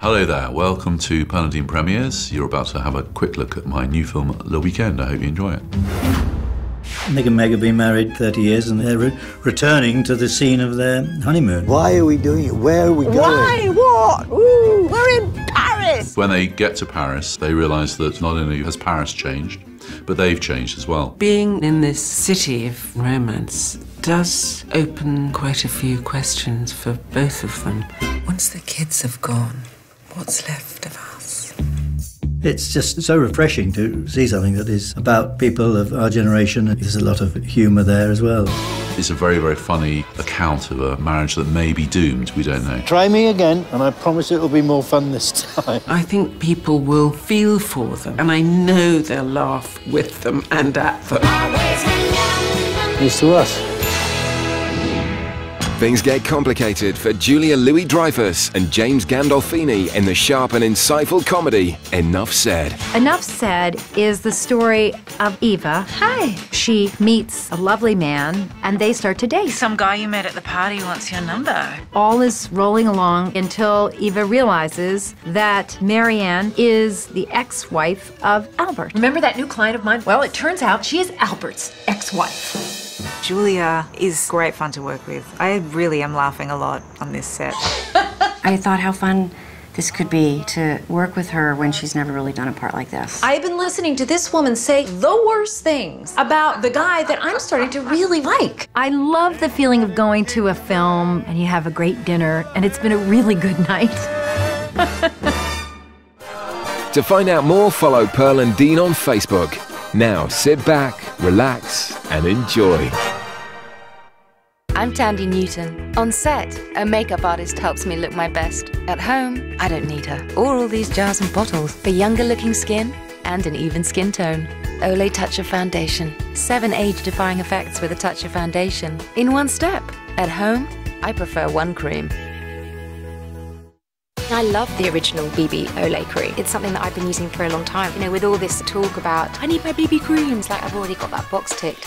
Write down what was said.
Hello there, welcome to Pearl and Dean Premieres. You're about to have a quick look at my new film, Le Weekend. I hope you enjoy it. Nick and Meg have been married 30 years and they're re- returning to the scene of their honeymoon. Why are we doing it? Where are we going? Why? What? Ooh, we're in Paris. When they get to Paris, they realise that not only has Paris changed, but they've changed as well. Being in this city of romance does open quite a few questions for both of them. Once the kids have gone, what's left of us? It's just so refreshing to see something that is about people of our generation. There's a lot of humour there as well. It's a very, very funny account of a marriage that may be doomed, we don't know. Try me again, and I promise it'll be more fun this time. I think people will feel for them, and I know they'll laugh with them and at them. Here's to us. Things get complicated for Julia Louis Dreyfus and James Gandolfini in the sharp and insightful comedy Enough Said. Enough Said is the story of Eva. Hi. She meets a lovely man and they start to date. Some guy you met at the party wants your number. All is rolling along until Eva realizes that Marianne is the ex wife of Albert. Remember that new client of mine? Well, it turns out she is Albert's ex wife. Julia is great fun to work with. I really am laughing a lot on this set. I thought how fun this could be to work with her when she's never really done a part like this. I've been listening to this woman say the worst things about the guy that I'm starting to really like. I love the feeling of going to a film and you have a great dinner and it's been a really good night. To find out more, follow Pearl and Dean on Facebook. Now sit back, relax, and enjoy. I'm Thandie Newton. On set, a makeup artist helps me look my best. At home, I don't need her, or all these jars and bottles. For younger looking skin and an even skin tone. Olay Touch of Foundation. Seven age defying effects with a touch of foundation. In one step. At home, I prefer one cream. I love the original BB Olay cream. It's something that I've been using for a long time. You know, with all this talk about, I need my BB creams, like I've already got that box ticked.